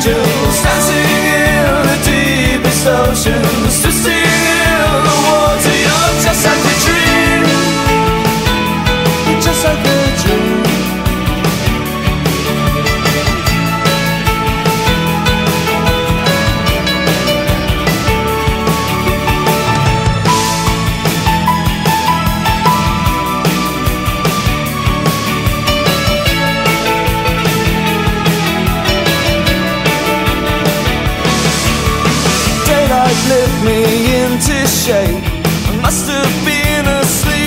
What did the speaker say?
就算是 must have been asleep.